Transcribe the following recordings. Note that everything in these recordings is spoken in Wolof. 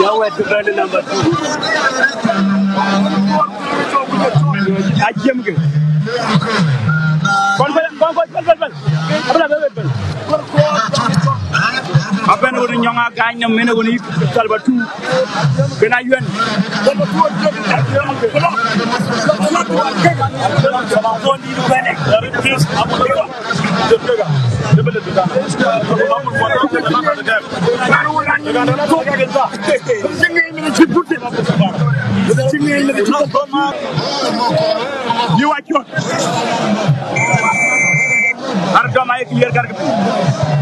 Jawab were defending number two. Ajjem ke. Kon bal kon bal Kena yuen. You are cute. Harga a clear karke.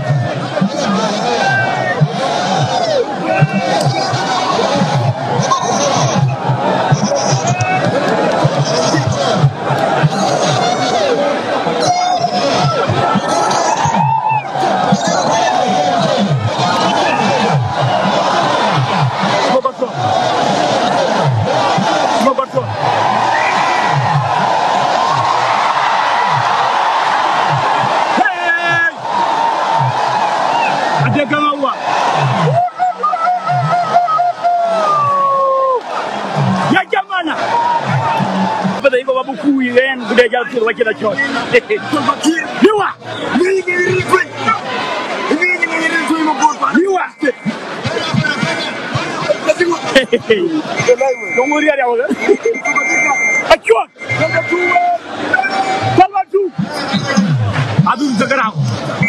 Adegalawa. Yajamana. o they go abuku and they got to like it at church. Liwa. Liwa. Don't worry about it. A church. Number two. Number two. Abim Zagarao.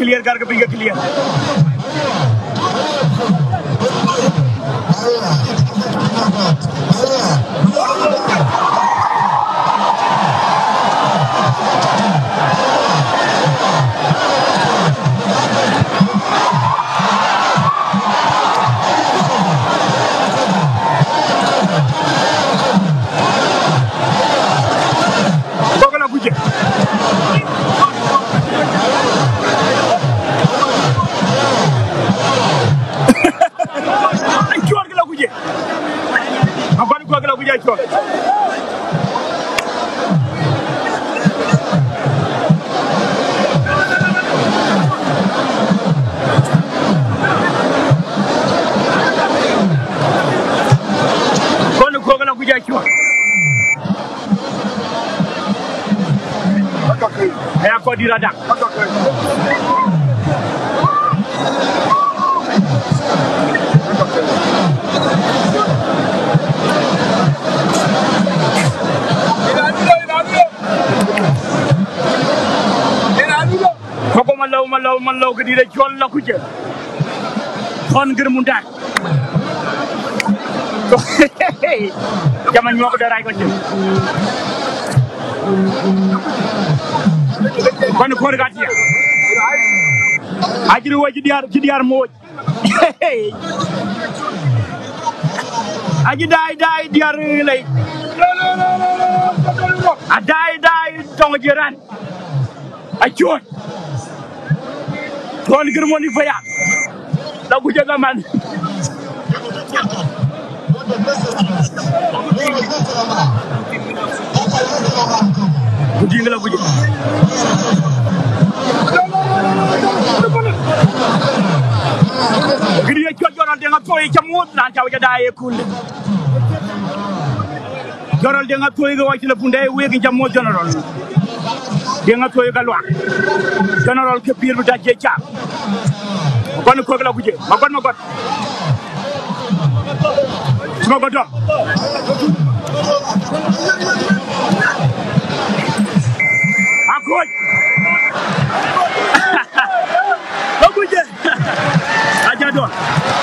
Clear करके पीके clear la dàq. kooku man law man law man law ko di la jool la ko jël xoon ngir mu ndaat jaman ñoo ko daraay ko jël kono koore ga tiya ajiri woji ɗiyar jiɗiyar mo woji aji dayi dayi ɗiyar ley a dayi dayi tongo jerani a coon toon girmoni faya ɗagu jagaman koy ci mu nan ci wajaay kul jorol de nga koy go wati la bu ndey wegi jam mo jonorol de nga koy galwa jonorol ke pir lu dajje ca kon ko la ku je ma kon ma kon ma ko do Aku je, aja doh.